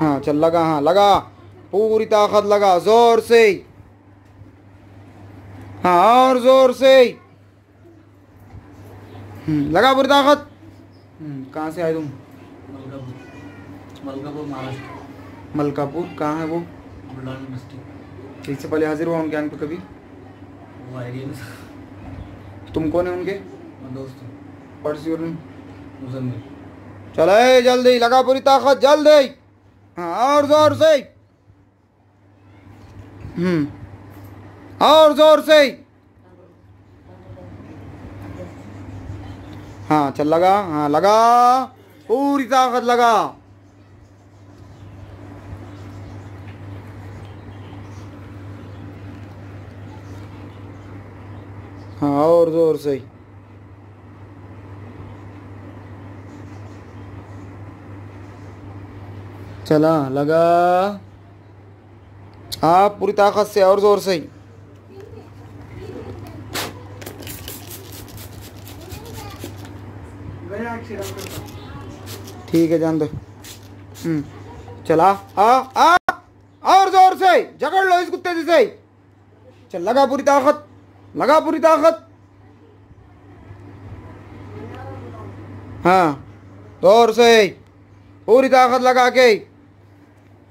हाँ चल लगा हाँ लगा। पूरी ताकत लगा ज़ोर से। हाँ और ज़ोर से। हम्म, लगा पूरी ताकत। हम्म, कहाँ से आए तुम? मलकापुर मलकापुर महाराष्ट्र। मलकापुर कहाँ है वो? डिस्ट्रिक्ट इससे पहले हाजिर हुआ उनके यहाँ पे कभी? तुम कौन है उनके? दोस्त चले जल्दी लगा पूरी ताकत जल्दी। हाँ और ज़ोर से। हम्म और ज़ोर से। हाँ चल लगा हाँ लगा, पूरी ताकत लगा। हाँ और ज़ोर से। चला लगा। आप पूरी ताकत से और ज़ोर से ही। ठीक है जान दो। हम्म, चला। आ आ और ज़ोर से जकड़ लो इस कुत्ते से चल लगा पूरी ताकत। लगा पूरी ताकत। हाँ ज़ोर से पूरी ताकत लगा के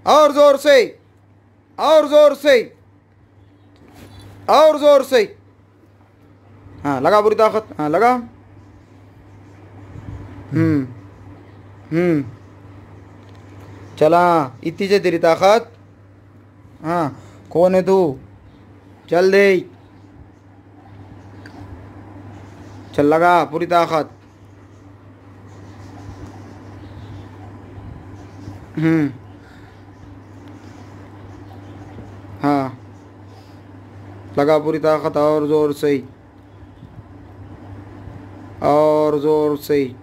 और ज़ोर से, और ज़ोर से, और ज़ोर से। हाँ लगा बुरी ताकत। हाँ लगा। हम्म हम्म। चला, इतनी से तेरी ताकत। हाँ कौन है तू? चल दे। चल, लगा पूरी ताकत। हम्म। हाँ। लगा पूरी ताकत और ज़ोर से ही। और ज़ोर से ही।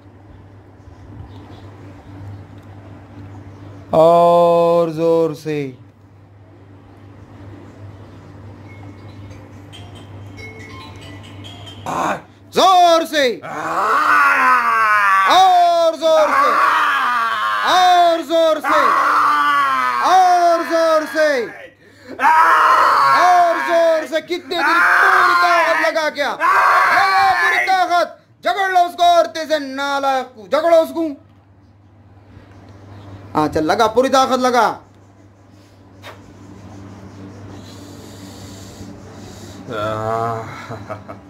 और ज़ोर से ज़ोर से और ज़ोर से। और ज़ोर से और ज़ोर से और ज़ोर से कितने दिन पूरी ताकत लगा क्या? लगा पूरी ताकत। झगड़ लो उसको और तेज नाला झगड़ो उसको। हाँ चल लगा पूरी ताकत लगा।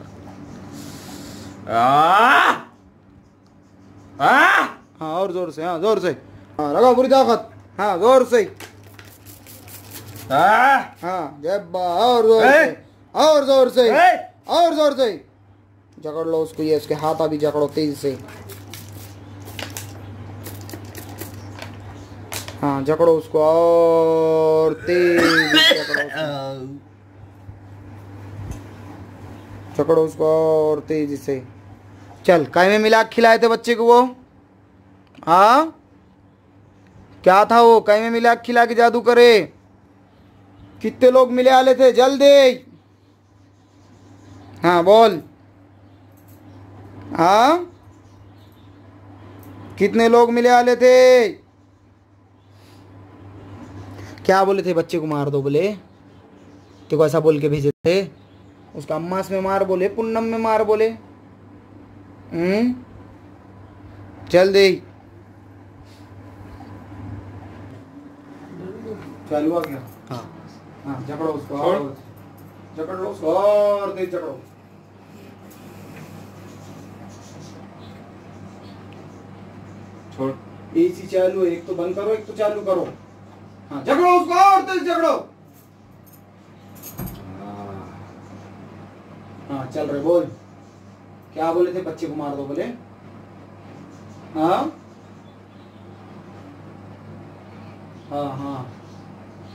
हाँ और ज़ोर से हाँ ज़ोर से। हाँ लगा पूरी ताकत। हाँ ज़ोर से। हाँ। जब्बा और ज़ोर से और ज़ोर से और ज़ोर से। जकड़ लो उसको ये उसके हाथा भी जकड़ो तेज से। हाँ जकड़ो उसको और तेज जकड़ो उसको। जकड़ो उसको और तेज से। चल काय में मिला खिलाए थे बच्चे को वो? हाँ? क्या था वो? कहीं में मिला खिला के जादू करे? कितने लोग मिले आले थे? जल्दी। हाँ बोल। हाँ? कितने लोग मिले आले थे? क्या बोले थे बच्चे को मार दो बोले? तेको ऐसा बोल के भेजे थे? उसका अम्मास में मार बोले पुन्नम में मार बोले। हम्म? चल दे चालू हुआ क्या? हाँ। हाँ जकड़ो उसको और जकड़ लो उसको और तेज जकड़ो। छोड़। एसी चालू एक तो बंद करो एक तो चालू करो। हाँ जकड़ो उसको और तेज जकड़ो। हाँ चल रहे बोल। क्या बोले थे बच्चे को मार दो बोले? हाँ? हाँ हाँ।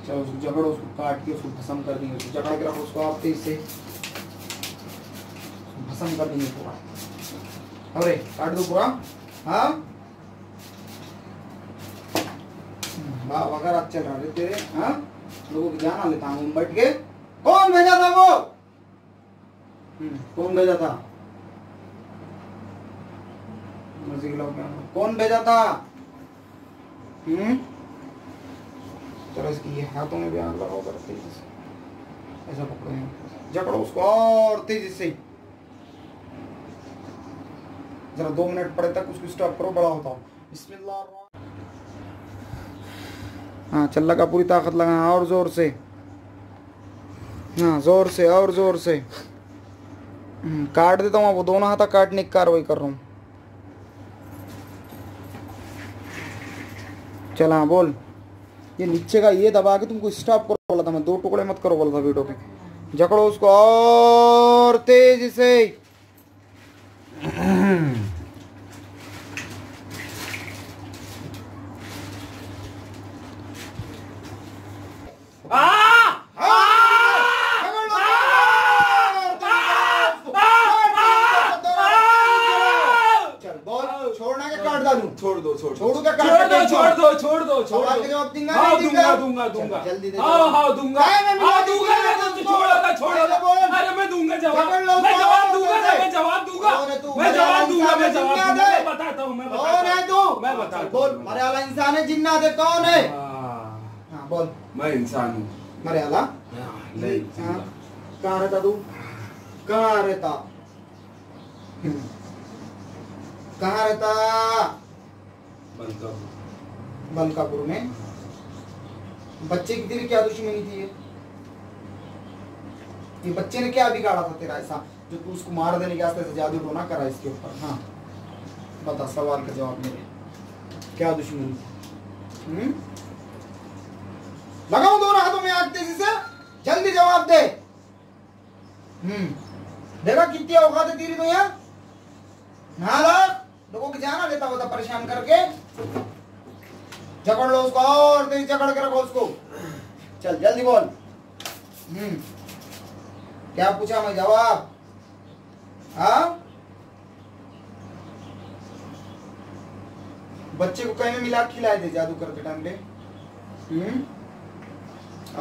चलो उसको जकड़ो उसको काट के उसको भस्म कर देंगे उसको जकड़ के रखो उसको आप तेज से भस्म कर देंगे पूरा। अरे काट दो पूरा। हाँ? वाह वगैरह चल रहा है तेरे हाँ? लोगों की जान लेता हूँ बैठ के। कौन भेजा था वो? हम्म, कौन भेजा था? कौन भेजा था? हम्म? तरह से ये हाथों में भी आग लगाओ कर तेज़ी से ऐसा पकड़ो यहाँ जकड़ो उसको। और तेज़ी से। जरा दो मिनट पड़े तक उसको स्टॉप करो बड़ा होता हो। बिस्मिल्लाह। हाँ चल लगा पूरी ताकत लगा और ज़ोर से। हाँ ज़ोर से और ज़ोर से। हम्म, काट देता हूँ वो दोनों हाथा काटने की कार्रवाई कर रहा हूँ। चल हाँ बोल। ये नीचे का ये दबा के तुमको स्टॉप करो बोला था मैं, दो टुकड़े मत करो बोला था वीडियो के जकड़ो उसको और तेज से चल बोल छोड़ना के काट डालूं छोड़ दो छोड़ छोड़ू क्या छोड़ दो छोड़ दो छोड़ दो छोड़ दो। दूँगा हाँ दूँगा दूँगा? दूँगा जल्दी हाँ हाँ दूँगा। हाँ दूँगा है? छोड़ो ना छोड़ो। अरे मैं दूँगा जवाब। मैं जवाब दूँगा मैं जवाब दूँगा। है? मैं जवाब दूँगा मैं जवाब है, दूँगा। मैं बताता हूँ मैं कौन है तू? हूँ मैं बताता हूँ। बोल मरे वाला इंसान है जिन्ना दे कौन है? हाँ, हाँ बोल। मैं इंसान हूँ। मरे वाला हाँ, हाँ, कहाँ रहता तू? कहाँ रहता। कहाँ रहता? मलकापुर में। बच्चे की तेरी क्या दुश्मनी थी ये? बच्चे ने क्या बिगाड़ा था तेरा ऐसा, जो तू उसको मार देने के वास्ते जादू टोना करा इसके ऊपर? हाँ। बता, सवाल का जवाब मेरे। क्या दुश्मनी थी? हम्म? लगाओ दोनों हाथों में आग तेज़ी से। जल्दी जवाब दे। हम्म। देखा कितनी औकात है तेरी तो यहाँ? नालायक। लोगों की जाना देता होता परेशान करके। जकड़ लो उसको और तेरी जकड़ के रखो उसको। चल, जल्दी बोल। हम्म। क्या पूछा मैं जवाब? हाँ? बच्चे को कहीं मिला खिलाए थे जादू करते टाइम पे? हम्म।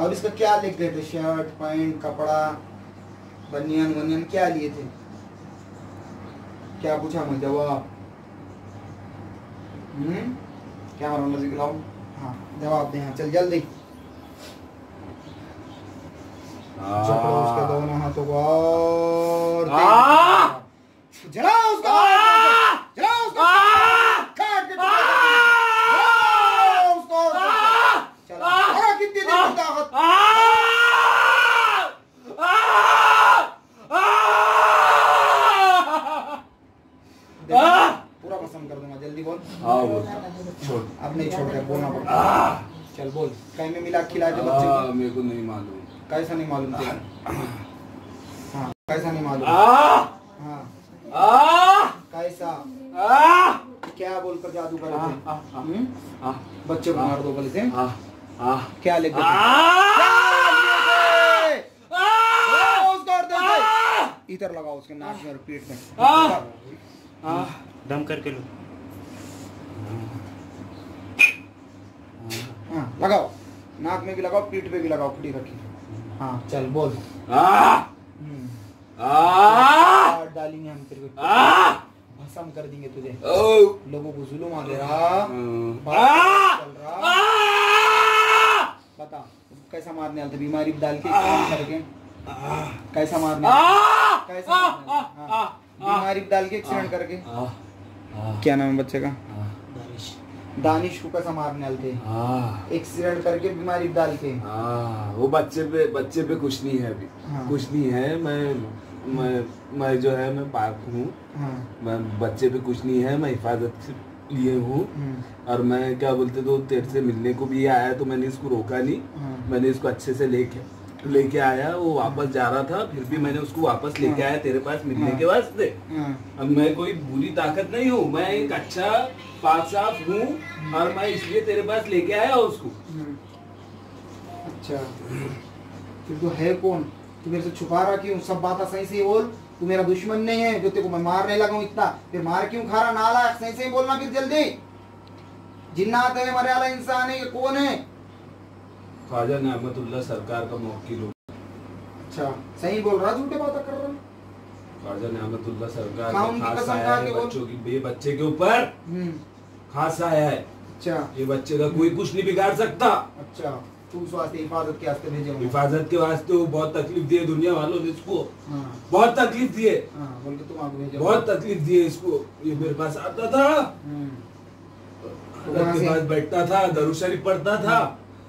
और इसका क्या लिख गए थे? शर्ट, पैंट, कपड़ा, बनियान, वनियान क्या लिए थे? क्या पूछा मैं जवाब? क्या हमारा नज़र खिलाओ हाँ जवाब दे हाँ चल जल्दी। जला उसके दोनों हाथों को और आ! जलाओ उसको जलाओ उसको काट के टुकड़े कर दो। जलाओ उसको चलो और कितनी देर की ताकत देखो, पूरा पसंद कर दूँगा जल्दी बोल हाँ बोल। छोड़। अब नहीं छोड़ कर बोलना पड़ता चल बोल। कहीं में मिला के खिलाए थे बच्चे हाँ, को। मेरे को नहीं मालूम। कैसा नहीं मालूम तेरा हाँ कैसा नहीं मालूम? आ! हाँ। कैसा? आ! क्या बोलकर जादू करे थे आ। हम्म? बच्चे को मार दो बोले थे। क्या लिख इधर लगाओ उसके नाक में और पीठ में। आ! आ! दम करके लो। हाँ लगाओ। नाक में भी लगाओ पीठ पे भी लगाओ खुली रखी। हाँ। चल बोल। आ! हम्म। डालेंगे हम तेरे को। आ! भस्म कर देंगे तुझे। लोगों को जुलूम आ दे रहा चल रहा। बता कैसा मारने वाले बीमारी डाल के एक्सीडेंट करके। कैसा मारने कैसा हाँ। बीमारी डाल के एक्सीडेंट करके। क्या नाम है बच्चे का? दानिश को कैसा मारने वाले थे एक्सीडेंट करके बीमारी डाल के हाँ वो बच्चे पे बच्चे पे कुछ नहीं है अभी। हाँ। कुछ नहीं है मैं मैं मैं जो है मैं पाक हूँ। हाँ। मैं बच्चे पे कुछ नहीं है मैं हिफाजत से लिए हूँ। हम्म, और मैं क्या बोलते तो तेरे से मिलने को भी आया तो मैंने इसको रोका नहीं। हाँ। मैंने इसको अच्छे से लेके लेके आया वो वापस जा रहा था फिर भी मैंने उसको वापस लेके। आया तेरे पास मिलने। के वास्ते। हाँ अब मैं कोई बुरी ताकत नहीं हूँ मैं एक अच्छा पाक साफ़ हूँ और मैं इसलिए तेरे पास लेके आया उसको। हम्म। अच्छा। फिर तू है कौन? तू मेरे से छुपा रहा क्यों? सब बात सही से बोल। तू मेरा दुश्मन नहीं है जो तेरे को मैं मारने लगा हूँ इतना। फिर मार क्यों खा रहा? नाला सही से बोलना फिर जल्दी। जिन्नात है मरे वाला इंसान है ये कौन है? ख्वाजा नियामतुल्लाह सरकार का मौकिल हूँ अच्छा सही बोल रहा झूठे बात कर रहा ख्वाजा नियामतुल्लाह सरकार खास आया है बच्चों की बे बच्चे के ऊपर हम्म। खास आया है। अच्छा। ये बच्चे का कोई कुछ नहीं बिगाड़ सकता। अच्छा तू हिफाजत के वास्ते भेजे हिफाजत के वास्ते वो बहुत तकलीफ़ दी है दुनिया वालों ने इसको। हाँ। बहुत तकलीफ़ दिए। हाँ बोल के तुम आगे भेजे। बहुत तकलीफ़ दी है इसको। ये मेरे पास आता था। हज़रत के पास बैठता था दरू शरीफ पढ़ता था।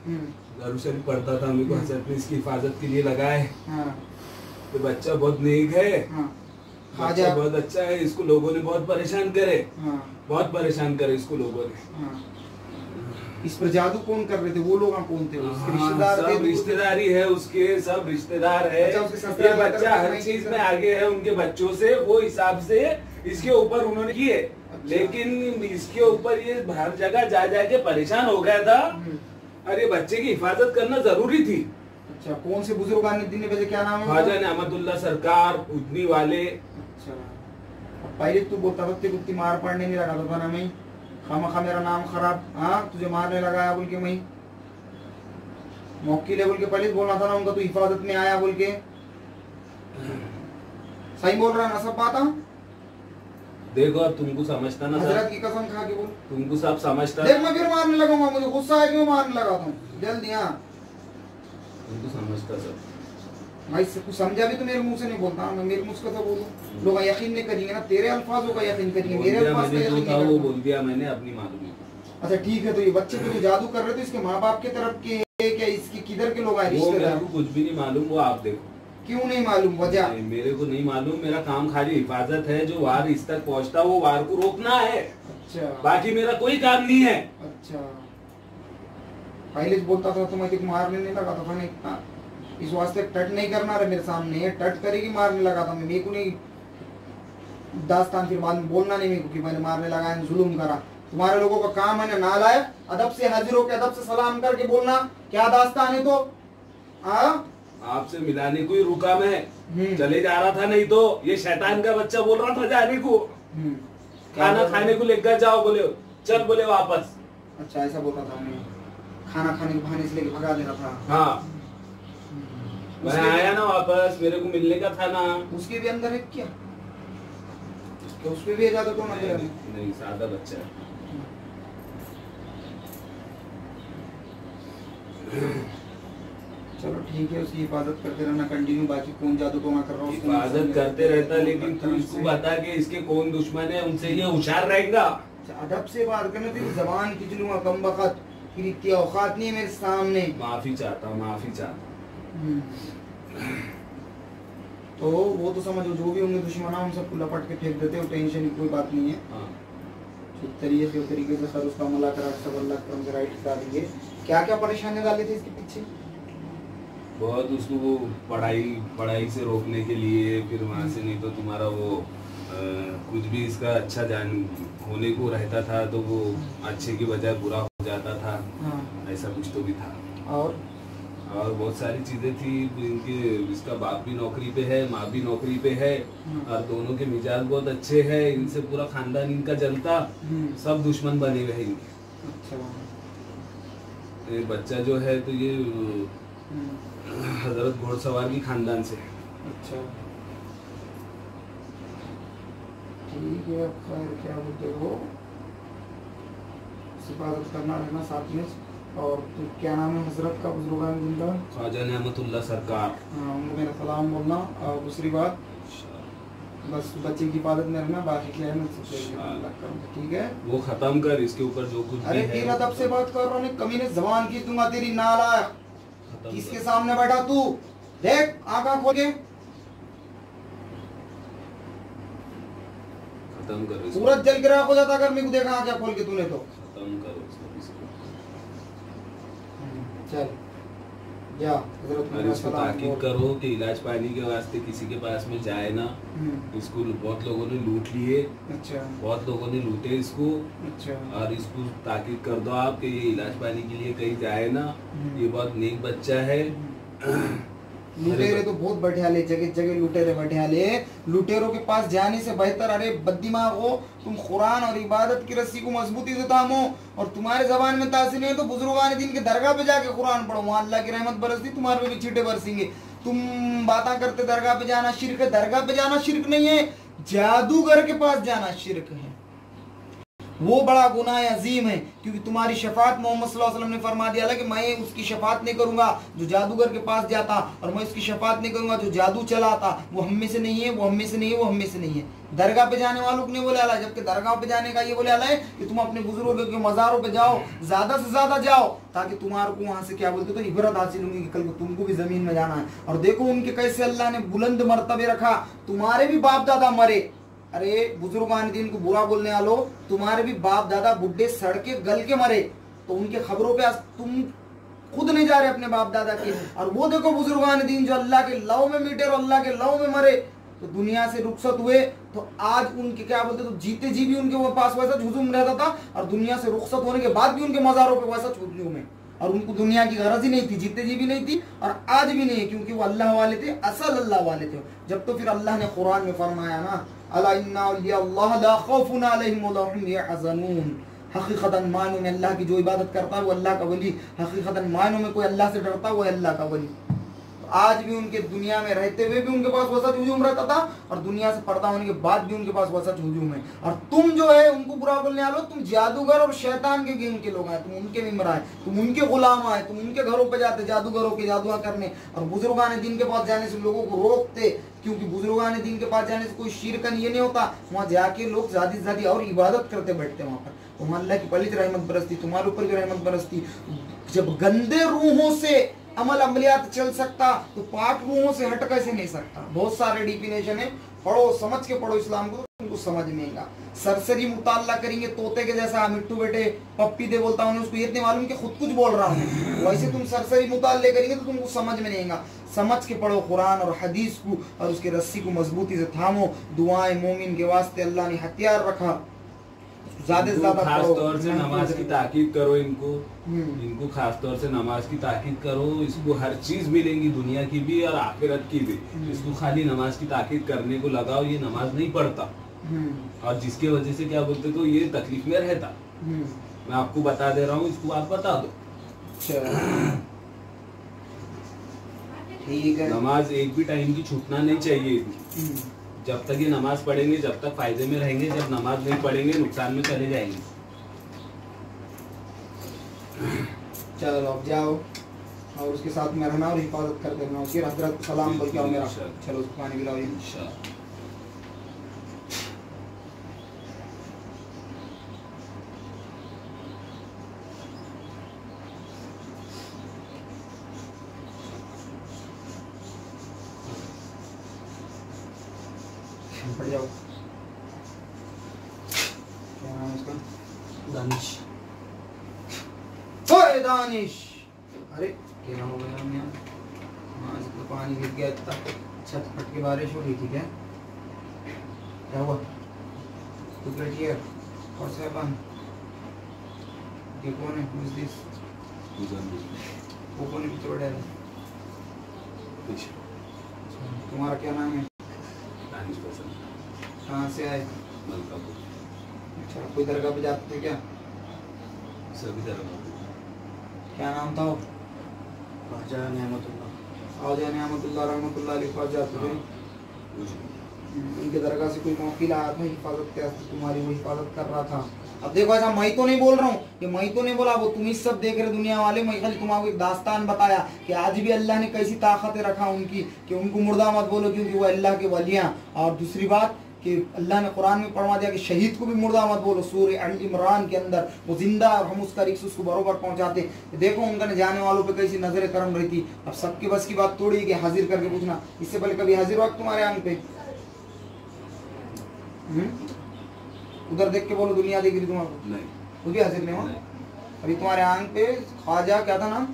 हम्म, दरू शरीफ पढ़ता था मेरे को हज़रत ने इसकी हिफाजत के लिए लगाए हाँ। तो बच्चा बहुत नेक है। हाँ। बच्चा बहुत अच्छा है इसको लोगों ने बहुत परेशान करे। हाँ। बहुत परेशान करे इसको लोगों ने। हाँ। इस पर जादू कौन कर रहे थे? वो लोग कौन थे? हाँ, रिश्तेदार सब रिश्तेदारी है उसके सब रिश्तेदार है। अच्छा, ये बच्चा हर चीज़ में आगे है उनके बच्चों से वो हिसाब से इसके ऊपर उन्होंने किए। अच्छा। लेकिन इसके ऊपर ये हर जगह जा जा के परेशान हो गया था। हम्म, अरे बच्चे की हिफाजत करना ज़रूरी थी। अच्छा कौन से बुज़ुर्ग आने दिन बजे क्या नाम है ख्वाजा? नहमतुल्ला सरकार उजनी वाले। अच्छा। पहले तू बोलता था तेरे कुत्ती मार पड़ने नहीं लगा था ना मैं। खामा खा मेरा नाम खराब हाँ तुझे मारने लगाया बोल के मैं। मौकी बोल के पहले बोलना था ना उनका तू हिफाजत में आया बोल के। सही बोल रहा है ना सब बात हाँ? देखो अब तुमको समझता ना हज़रत की कसम खा के बोल। तुमको सब समझता। देख मैं फिर मारने लगूँगा मुझे गुस्सा है क्यों मारने लगा तुम? जल्दी हाँ तुमको समझता सब। भाई से कुछ समझा भी तो मेरे मुँह से नहीं बोलता। मैं मेरे मुँह से कैसे बोलूँ। लोग यकीन नहीं करेंगे ना तेरे अल्फाजों का यकीन करेंगे मेरे अल्फाज का यकीन नहीं वो बोल दिया मैंने अपनी मालूम अच्छा ठीक है तो ये बच्चे को जो जादू कर रहे थे इसके माँ बाप की तरफ़ के क्या इसके किधर के लोग आए रिश्तेदार? कुछ भी नहीं मालूम वो आप देखो। क्यों नहीं मालूम? वजह? मेरे को नहीं मालूम। मेरा काम खाली हिफाजत है। जो वार इस तक पहुँचता वो वार को रोकना है। अच्छा। बाकी मेरा कोई काम नहीं है। अच्छा। पहले बोलता था तो मैं को मारने नहीं लगा था नहीं। हाँ, इस वास्ते टट नहीं करना रहा मेरे सामने। टट करेगी मारने लगा था मैं। मेरे को नहीं दास्तान फिर बाद में बोलना नहीं मेरे को कि मैंने मारने लगा है जुलूम करा। तुम्हारे लोगों का काम है ना नालायक। अदब से हाजिर होकर अदब से सलाम करके बोलना। क्या दास्तान है तो? हाँ? आपसे मिलाने को ही रुका मैं। हम्म। चले जा रहा था नहीं तो ये शैतान का बच्चा बोल रहा था जाने को हम्म। खाना खाने को लेकर जाओ बोले। चल बोले वापस। अच्छा ऐसा बोल रहा था खाना खाने के बहाने से लेके भगा दे रहा था। हाँ। मैं आया ना वापस मेरे को मिलने का था ना। उसके भी अंदर है क्या? तो उसपे भी ज़्यादा कौन नहीं, नहीं सादा बच्चा है चलो ठीक है उसकी हिफाजत करते रहना कंटिन्यू बाकी कौन जादू टोना कर रहा है हिफाजत करते रहता लेकिन तू इसको बता के इसके कौन दुश्मन है उनसे ये होशियार रहेगा। अदब से बात करना तेरी जबान की चलूँगा कम बखत तेरी इतनी औकात नहीं है मेरे सामने। माफ़ी चाहता हूँ माफ़ी चाहता हूँ। हम्म। तो वो तो समझो जो भी होंगे दुश्मन उन सबको लपट के फेंक देते हो टेंशन की कोई बात नहीं है। हाँ। ठीक तरीके से तरीके से सर उसका मला करा सब अल्लाह राइट करा देंगे। क्या क्या परेशानी डाली थी इसके पीछे? बहुत उसको वो पढ़ाई पढ़ाई से रोकने के लिए फिर वहाँ से नहीं तो तुम्हारा वो अ, कुछ भी इसका अच्छा जान होने को रहता था तो वो अच्छे की बजाय बुरा हो जाता था हाँ ऐसा कुछ तो भी था और और बहुत सारी चीज़ें थी इनके इसका बाप भी नौकरी पे है माँ भी नौकरी पे है हम्म। और दोनों के मिजाज बहुत अच्छे हैं इनसे पूरा खानदान इनका जलता हम्म। सब दुश्मन बने हुए हैं इनके अच्छा बच्चा जो है तो ये हम्म। हज़रत घोड़सवार की खानदान से। है अच्छा। ठीक है खैर क्या बोलते हो? हिफाजत करना रहना साथ में। और तो क्या नाम है हज़रत का बुजुर्गान ज़िंदा ख्वाजा नहमतुल्ला सरकार। हाँ उनको मेरा सलाम बोलना। और दूसरी बात बस बच्चे की हिफाजत में रहना बाकी क्या है। ठीक है? वो खत्म कर इसके ऊपर जो कुछ अरे तेरा तब से बात कर रहा हूँ कमी ने जबान की दूँगा तेरी नाला किसके सामने बैठा तू। देख आंखा खोल के खत्म करो सूरज जल के राख हो जाता अगर मेरे को देखा आँखें खोल के तूने तो। खत्म करो। चल। और इसको ताकीद करो कि इलाज पानी के वास्ते किसी के पास में जाए ना। हम्म, इसको बहुत लोगों ने लूट लिए। अच्छा। बहुत लोगों ने लूटे इसको। अच्छा। और इसको ताकीद कर दो आप कि ये इलाज पानी के लिए कहीं जाए ना। हम्म। ये बहुत नेक बच्चा है। लुटेरे तो बहुत बैठे जगह जगह लुटेरे बैठे लुटेरों के पास जाने से बेहतर अरे बददिमाग हो तुम कुरान और इबादत की रस्सी को मजबूती से थामो और तुम्हारे जबान में तासीर नहीं है तो बुजुर्गान दिन के दरगाह पे जाके कुरान पढ़ो। वहाँ अल्लाह की रहमत बरसती तुम्हारे पे भी छीटे बरसेंगे। तुम बातें करते दरगाह पे जाना शिरक है दरगाह पे जाना शिरक नहीं है जादूगर के पास जाना शिरक है। वो बड़ा गुनाह अजीम है, क्योंकि तुम्हारी शफात मोहम्मद वसल्लम ने फरमा दिया कि मैं उसकी शफात नहीं करूँगा जो जादूगर के पास जाता और मैं उसकी शफात नहीं करूँगा जो जादू चलाता। वो हम में से नहीं है, वो हम में से नहीं है, वो हम में से नहीं है। दरगाह पे जाने वालों को नहीं बोले अला जबकि दरगाह पे जाने का ये बोले है कि तुम अपने बुज़ुर्गों के मज़ारों पे जाओ, ज़्यादा से ज़्यादा जाओ, ताकि तुम्हारे को वहाँ से क्या बोलते तो इबरत हासिल होगी कि कल को तुमको भी ज़मीन में जाना है। और देखो उनके कैसे अल्लाह ने बुलंद मर्तबे रखा, तुम्हारे भी बाप दादा मरे अरे बुजुर्गान दिन को बुरा बोलने वालो, तुम्हारे भी बाप दादा बुढ़े सड़के गल के मरे तो उनके खबरों पे आज तुम खुद नहीं जा रहे अपने बाप दादा के। और वो देखो बुजुर्गान दिन जो अल्लाह के लव में मिटे और अल्लाह के लव में मरे तो दुनिया से रुखसत हुए तो आज उनके, क्या बोलते तो जीते जी भी उनके पास वैसा हुजूम रहता था, और दुनिया से रुखसत होने के बाद भी उनके मज़ारों पे वैसा हुजूम है और उनको दुनिया की गरज ही नहीं थी, जीते जी भी नहीं थी, और आज भी नहीं है, क्योंकि वो अल्लाह वाले थे, असल अल्लाह वाले थे। जब तो फिर अल्लाह ने कुरान में फरमाया ना मायनों में अल्लाह की जो इबादत करता है वो अल्लाह का वली हकीकतन मानो में कोई अल्लाह से डरता है वो अल्लाह का वली आज भी उनके दुनिया में रहते हुए भी उनके पास वसत हुजूम रहता था और दुनिया से पर्दा होने के बाद भी उनके पास वसत हुजूम है। और तुम जो है, उनको बुरा बोलने वाले तुम जादूगर और शैतान के गेम के लोग हैं। तुम उनके मिमरा है, तुम उनके गुलाम आए तुम उनके घरों पे जाते, जादूगरों के जादुआ करने। और बुजुर्गान दिन के पास जाने से लोगों को रोकते, क्योंकि बुजुर्गान दिन के पास जाने से कोई शिरकन ये नहीं होता। वहाँ जाके लोग ज़्यादा ज़्यादा और इबादत करते बैठते वहाँ पर। वहाँ अल्लाह की पलित रहमत बरसती, तुम्हारे ऊपर भी रहमत बरसती। जब गंदे रूहों से अमल अमलियात चल सकता तो पाक रूहों से हट कैसे नहीं सकता? बहुत सारे डिफिनेशन है। पढ़ो, समझ के पढ़ो इस्लाम को तुमको समझ में आएगा। सरसरी मुताला करेंगे, तोते के जैसा मिट्टू बेटे पप्पी दे बोलता हूँ, उसको ये नहीं मालूम कि खुद कुछ बोल रहा हूँ। वैसे तुम सरसरी मुताले करेंगे तो तुमको समझ में नहीं आएगा। समझ के पढ़ो कुरान और हदीस को, और उसके रस्सी को मजबूती से थामो। दुआएँ मोमिन के वास्ते अल्लाह ने हथियार रखा। ज़्यादा से ज़्यादा खास तौर से नमाज़ की ताकीद करो इनको। हम्म। इनको खास तौर से नमाज़ की ताकीद करो इसको हर चीज़ मिलेंगी दुनिया की भी और आखिरत की भी। हम्म। इसको खाली नमाज़ की ताकीद करने को लगाओ ये नमाज़ नहीं पढ़ता। हम्म, और जिसके वजह से क्या बोलते तो ये तकलीफ़ में रहता। मैं आपको बता दे रहा हूँ इसको आप बता दो। ठीक है। नमाज़ एक भी टाइम की छूटना नहीं चाहिए। जब तक ये नमाज़ पढ़ेंगे जब तक फ़ायदे में रहेंगे जब नमाज़ नहीं पढ़ेंगे नुकसान में चले जाएँगे। चलो अब जाओ। और उसके साथ में रहना और हिफाजत कर देना उसकी हज़रत सलाम बोल के आओ मेरा चलो उसको पानी पिलाओ। इंशाल्लाह। पड़ जाओ क्या नाम है उसका दानिश ओए दानिश अरे क्या हो गया हम यहाँ वहाँ से तो पानी गिर गया इतना छत फट के बारिश हो रही थी क्या क्या हुआ right here. What's happened? ये कौन है? Is this? वो कौन है पीछे बैठा है? तुम्हारा क्या नाम है? दानिश पसंद कहाँ से आए? मलकापुर अच्छा कोई दरगाह पे जाते थे क्या? सभी तरह क्या नाम था? ख्वाजा नियामतुल्लाह। रहमतुल्लाह अलैह पास जाते थे मुझे दरगाह से कोई मौकिल आया था हिफाजत के तुम्हारी वो हिफाजत कर रहा था? अब देखो ऐसा मैं तो नहीं बोल रहा हूँ ये मैं तो नहीं बोला वो तुम ही सब देख रहे दुनिया वाले। मैं खाली तुम्हारा एक दास्तान बताया कि आज भी अल्लाह ने कैसी ताकतें रखा उनकी कि उनको मुर्दा मत बोलो क्योंकि वो अल्लाह के वलियाँ। और दूसरी बात कि अल्लाह ने कुरान में पढ़वा दिया कि शहीद को भी मुर्दा मत बोलो सूर्य अल इमरान के अंदर। वो ज़िंदा और हम उसका रिक्स उसको बरोबर पहुंचाते। देखो उनका जाने वालों पे कैसी नज़र करम रही थी। अब सबके बस की बात थोड़ी है कि हाजिर करके पूछना। इससे पहले कभी हाजिर वक्त तुम्हारे आंग पे? हम्म? उधर देख के बोलो दुनिया देख रही तुम्हारे। नहीं। वो भी हाजिर नहीं हुआ? अभी तुम्हारे आंग पे ख्वाजा क्या था नाम?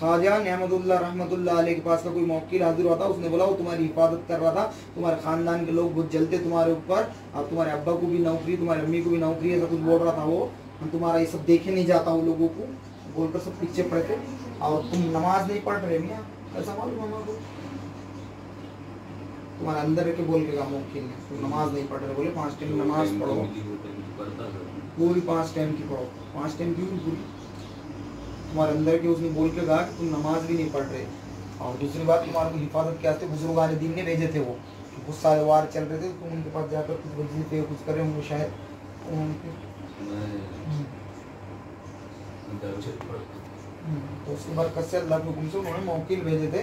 ख्वाजा नियामतुल्लाह रहमतुल्लाह अलैह के पास का कोई मौकिल हाजिर हुआ था उसने बोला वो तुम्हारी हिफाजत कर रहा था। तुम्हारे खानदान के लोग बहुत जलते तुम्हारे ऊपर। और तुम्हारे अब्बा को भी नौकरी तुम्हारी अम्मी को भी नौकरी ऐसा कुछ बोल रहा था वो। हम तुम्हारा ये सब देखे नहीं जाता वो लोगों को। बोलकर सब पीछे पड़े थे और तुम नमाज़ नहीं पढ़ रहे मियाँ? ऐसा मालूम है को तुम्हारे अंदर के बोल के का मौकिल ने। तुम नमाज़ नहीं पढ़ रहे बोले पाँच टाइम नमाज़ पढ़ो। पूरी पाँच टाइम की पढ़ो। पाँच टाइम की पूरी। तुम्हारे अंदर के उसने बोल के कहा कि तुम नमाज़ भी नहीं पढ़ रहे। और दूसरी बात तुम्हारे को हिफाजत क्या थे बुज़ुर्ग आने दिन ने भेजे थे वो। कि बहुत सारे वार चल रहे थे तुम उनके पास जाकर कुछ वजीफे कुछ कर होंगे शायद। उनके मैं दर्द से पड़ता तो उसके बाद कस्य अल्लाह के हुक्म से उन्होंने मौकिल भेजे थे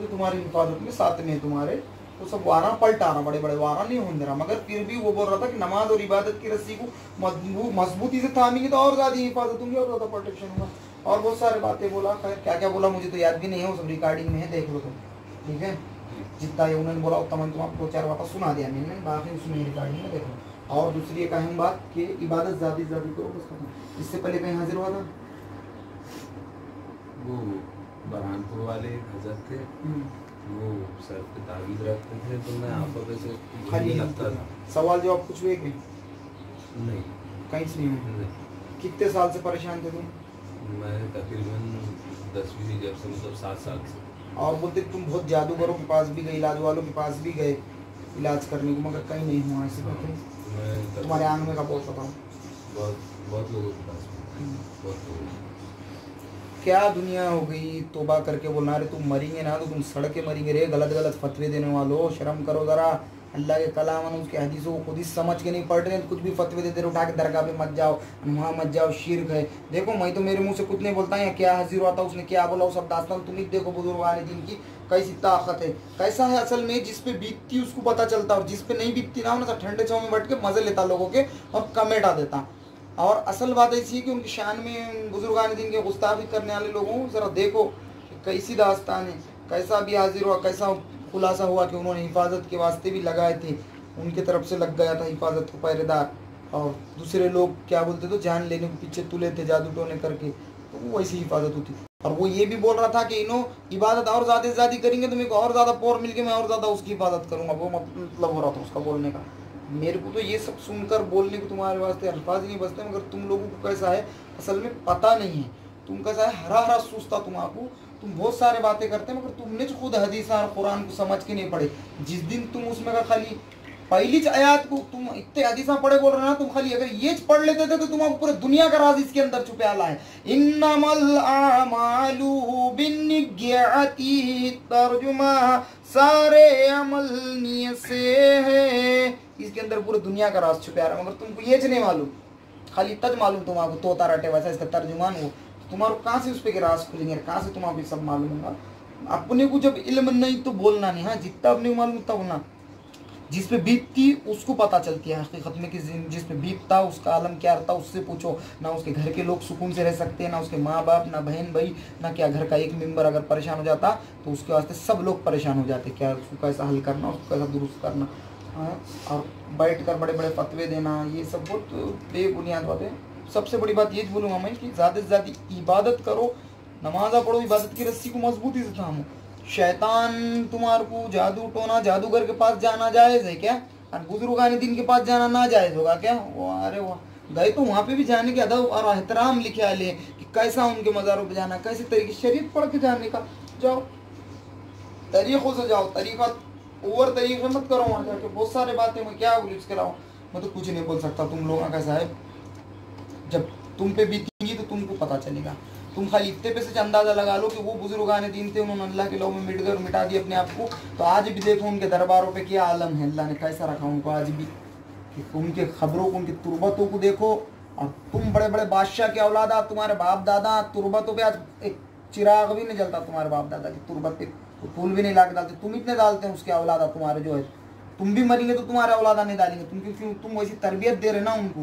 जो तुम्हारी हिफाजत में साथ में है तुम्हारे। तो सब वारा पलटा रहा बड़े बड़े वारा नहीं होने रहा मगर फिर भी वो बोल रहा था कि नमाज़ और इबादत की रस्सी को मजबूती से थामेंगे तो और ज़्यादा हिफाजत होंगी और ज़्यादा प्रोटेक्शन होगा। और बहुत सारे बातें बोला खैर क्या क्या बोला मुझे तो याद भी नहीं है वो सब रिकॉर्डिंग में है देख लो तुम। ठीक है? जितना ये उन्होंने बोला उतना मैंने दो चार बातें सुना दिया मैंने बाकी उसमें रिकॉर्डिंग में देखो। और दूसरी एक अहम बात कि इबादत ज़्यादा से ज़्यादा करो बस खत्म। इससे पहले कहीं हाजिर हुआ था? वो बरहानपुर वाले हज़रत थे। वो सर पे तावीज रखते थे तो मैं आप पे से खाली लगता था। सवाल जवाब कुछ हुए कि नहीं। कहीं से नहीं। कितने साल से परेशान थे तुम? मैं तकरीबन दसवीं जब से मतलब सात साल से। और बोलते तुम बहुत जादूगरों के पास भी गए इलाज वालों के पास भी गए इलाज करने को मगर कहीं नहीं हुआ ऐसे करके तुम्हारे आंग में का बहुत पता बहुत बहुत लोगों के पास बहुत लोगों क्या दुनिया हो गई तोबा करके बोलना रे तुम मरेंगे ना तो तुम सड़क के मरेंगे रे गलत गलत फतवे देने वालों शर्म करो जरा। अल्लाह के कलाम उसके हदीसों को खुद ही समझ के नहीं पढ़ रहे, कुछ भी फतवे देते रहे उठा के दरगाह पे मत जाओ, वहाँ मत जाओ, शिरक है। देखो, मैं तो मेरे मुँह से कुछ नहीं बोलता या क्या हाजिर था उसने क्या बोला, वो सब दास्तान, तुम ही देखो बुज़ुर्ग वाले दिन की कैसी ताकत है। कैसा है असल में, जिस पे बीतती उसको पता चलता और जिस पे नहीं बीतती ना ना ठंडे छाव में बैठ के मज़े लेता लोगों के, और कमेटा देता। और असल बात ऐसी है कि उनकी शान में बुजुर्गान दिन के गुस्ताखी करने वाले लोगों जरा देखो कैसी दास्तान है, कैसा भी हाजिर हुआ, कैसा खुलासा हुआ कि उन्होंने हिफाजत के वास्ते भी लगाए थे। उनके तरफ़ से लग गया था हिफाजत को पहरेदार। और दूसरे लोग क्या बोलते तो जान लेने के पीछे तुले थे जादू टोने करके। तो वो वैसी हिफाजत होती। और वो ये भी बोल रहा था कि इनो, इबादत और ज़्यादा से ज़्यादा करेंगे तो मेरे को और ज़्यादा पोर मिल के मैं और ज़्यादा उसकी हिफाजत करूँगा। वो मतलब हो रहा था उसका बोलने का। मेरे को तो ये सब सुनकर बोलने को तुम्हारे वास्ते अल्फाज नहीं बचते, मगर तुम लोगों को कैसा है, असल में पता नहीं है। तुम कैसा है हरा हरा सूझता आपको तुम बहुत सारे बातें करते, मगर तुमने खुद हदीसा और कुरान को समझ के नहीं पढ़े। जिस दिन तुम उसमें का खाली पहली आयात को तुम इतने हदीसा पढ़े बोल रहे ना, तुम खाली अगर ये पढ़ लेते थे तो तुम्हारा पूरे दुनिया का राज इसके अंदर छुपे आला है तर्जुमा, सारे अमल से है। इसके अंदर पूरे दुनिया का राज छुपे आ रहा है। मगर तुमको ये नहीं मालूम। खाली तज मालूम तुम्हारा तोता रटे वैसा इसका तर्जुमान वो तुम्हारा कहाँ से उस पर राज खुलेंगे? कहाँ से तुम्हारा सब मालूम होगा? अपने को जब इल्म नहीं तो बोलना नहीं हाँ? जितना अपने को मालूम उतना बोलना जिस पे बीतती उसको पता चलती है हकीकत में कि जिस पे बीतता उसका आलम क्या रहता उससे पूछो। ना उसके घर के लोग सुकून से रह सकते हैं ना उसके माँ बाप ना बहन भाई ना क्या घर का एक मेंबर अगर परेशान हो जाता तो उसके वास्ते सब लोग परेशान हो जाते क्या उसको कैसा हल करना उसको कैसा दुरुस्त करना हाँ, और बैठ कर बड़े बड़े फतवे देना ये सब बहुत बेबुनियाद बातें सबसे बड़ी बात ये बोलूँगा मैं कि ज़्यादा से ज़्यादा इबादत करो, नमाजा पढ़ो, इबादत की रस्सी को मजबूती से थामो। शैतान तुम्हार को जादू टोना, जादूगर के पास जाना जायज़ है क्या? और बुजुर्गान दिन के पास जाना ना जायज़ होगा क्या? वो अरे वाह। गए तो वहाँ पे भी जाने के अदब और एहतराम लिखे आले हैं कि कैसा उनके मज़ारों पे जाना, कैसे तरीके शरीफ पढ़ के जाने का। जाओ, तरीक़ों से जाओ, तरीका ओवर तरीके मत करो वहाँ जाके। बहुत सारे बातें मैं क्या बोलूँ, इसके अलावा मैं तो कुछ नहीं बोल सकता। तुम लोगों का है जब तुम पे बीतेंगी तो तुमको पता चलेगा। तुम खाली इतने पे से अंदाज़ा लगा लो कि वो बुज़ुर्ग आने दिन थे, उन्होंने अल्लाह के लोग में मिट गए और मिटा दिए अपने आप को। तो आज भी देखो उनके दरबारों पे क्या आलम है। अल्लाह ने कैसा रखा उनको आज भी। कि उनके खबरों को, उनकी तुरबतों को देखो। और तुम बड़े बड़े बादशाह के औलाद औलादा तुम्हारे बाप दादा तुरबतों पे आज एक चिराग भी नहीं जलता तुम्हारे बाप दादा की तुरबत पे। तो फूल भी नहीं ला के डालते। तुम इतने डालते हैं उसके औलादा तुम्हारे जो है। तुम भी मरेंगे तो तुम्हारे औलादा नहीं डालेंगे। तुम क्योंकि तुम वैसी तरबियत दे रहे ना उनको।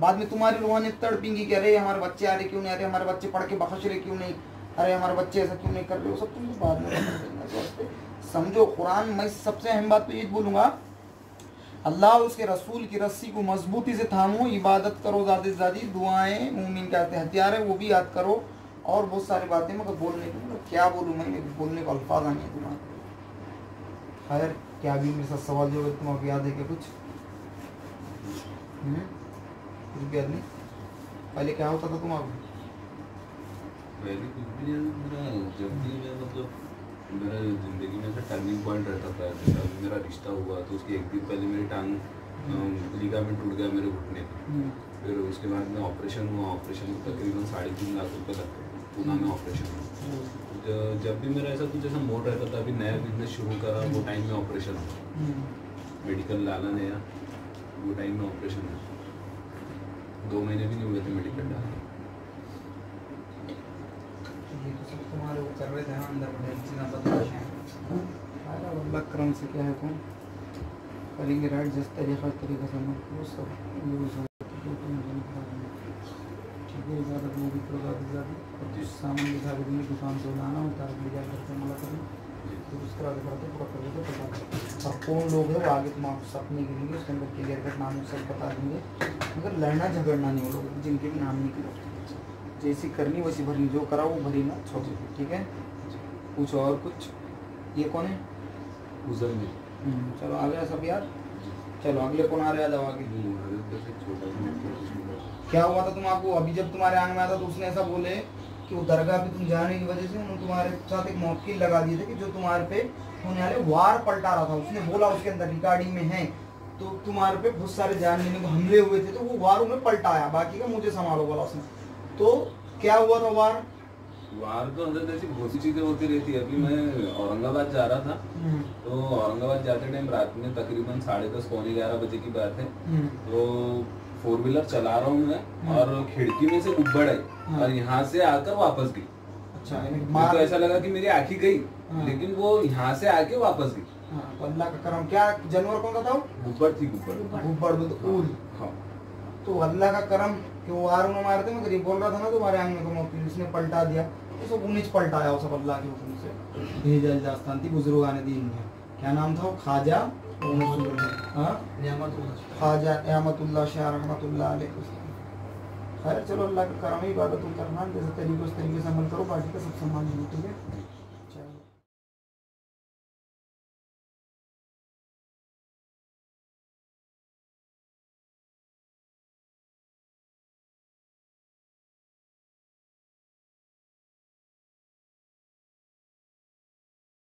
बाद में तुम्हारी रूहानियत तड़पेंगी कि अरे हमारे बच्चे आ रहे, क्यों नहीं अरे हमारे बच्चे पढ़ के बखश रहे, क्यों नहीं? अरे हमारे बच्चे ऐसा क्यों नहीं कर रहे हो? सब तुम बाद में समझो, कुरान मैं सबसे अहम बात तो ये बोलूँगा। अल्लाह उसके रसूल की रस्सी को मजबूती से थामो, इबादत करो, ज़्यादा से ज़्यादा दुआएँ मुमिन के हथियार है, वो भी याद करो। और बहुत सारी बातें मगर बोलने को क्या बोलूँ मैं? मेरे बोलने को अल्फाज नहीं है दिमाग खैर, क्या भी मेरे साथ सवाल जो है तुम्हारा याद है क्या कुछ? हम्म? कुछ भी याद नहीं। पहले क्या होता था तुम्हारा पहले कुछ भी नहीं मेरा जब भी मैं मतलब मेरा ज़िंदगी में ऐसा टर्निंग पॉइंट रहता था जब मेरा रिश्ता हुआ तो उसके एक दिन पहले मेरी टांग लिगामेंट टूट गया मेरे घुटने का हम्म, फिर उसके बाद में ऑपरेशन हुआ ऑपरेशन में तकरीबन साढ़े तीन लाख रुपए लगते पूना में ऑपरेशन हुआ। जब भी मेरा ऐसा कुछ ऐसा मोड रहता था अभी नया बिज़नेस शुरू करा वो टाइम में ऑपरेशन हुआ। हम्म, मेडिकल लाला नया वो टाइम में ऑपरेशन हुआ। दो महीने भी नहीं हुए थे मेडिकल डाल ये तो तुम्हारे वो कर रहे थे हाँ अंदर हैं। से क्या है तुम करेंगे राइट जिस तरीका तरीका से हम वो सब यूज़ हो ठीक है ज़्यादा वो भी थोड़ा ज़्यादा और जिस सामान दिखा दुकान से लाना होता है जाकर के तो पूरा कर पता और कौन लोग है वो आगे तुम आपको सब नहीं गिनेंगे उसके अंदर क्लियर कट नाम सब बता देंगे। मगर लड़ना झगड़ना नहीं वो लोग जिनके भी नाम नहीं निकले। जैसी करनी वैसी भरनी। जो करा वो भरी ना छोड़ ठीक है? कुछ और कुछ? ये कौन है? उधर में। हम्म, चलो आ गया सब यार। चलो अगले कौन आ रहा है? छोटा क्या हुआ था तुम आपको अभी जब तुम्हारे आंग में आया था तो उसने ऐसा बोले कि वो दरगाह पे तुम जाने की वजह से उन्होंने तुम्हारे साथ एक मौकील लगा दिए थे कि जो तुम्हारे पे होने वाले वार पलटा रहा था। उसने बोला उसके अंदर रिकॉर्डिंग में है। तो तुम्हारे पे बहुत सारे जान लेने को हमले हुए थे तो वो वार उन्हें पलटाया बाकी का मुझे संभालो बोला उसने। तो क्या हुआ था वार? वार तो अंदर ऐसी बहुत सी चीज़ें होती रहती है। अभी मैं औरंगाबाद जा रहा था। हम्म, तो औरंगाबाद जाते टाइम रात में तकरीबन साढ़े दस पौने ग्यारह बजे की बात है। हम्म, तो फोर व्हीलर चला रहा हूँ मैं और खिड़की में से उब्बड़ आई हाँ। और यहाँ से आकर वापस गई। अच्छा मुझे तो ऐसा लगा कि मेरी आँखी गई हाँ। लेकिन वो यहाँ से आके वापस गई। हाँ, तो अल्लाह का करम। क्या जानवर कौन सा था वो? गुब्बड़ थी गुब्बड़ बोलते ऊल। हाँ। तो अल्लाह का करम कि वो उन्हें मारते मगर ये बोल रहा था ना तुम्हारे आंग में को मौकी उसने पलटा दिया। तो सब उन्हीं पलटाया वो सब अल्लाह के हुक्म से। भेजा दास्तान थी बुज़ुर्ग आने में। क्या नाम था वो? खाजा हाँ? शाह खैर, चलो अल्लाह का करम इबादत करना, जैसे तरीके उस तरीके से अमल करो, बाकी का सब सम्मान ठीक है?